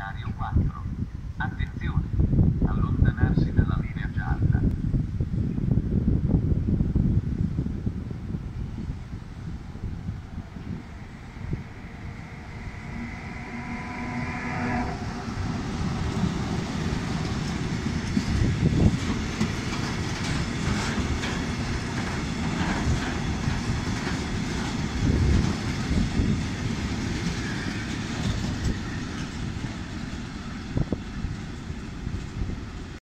binario 4.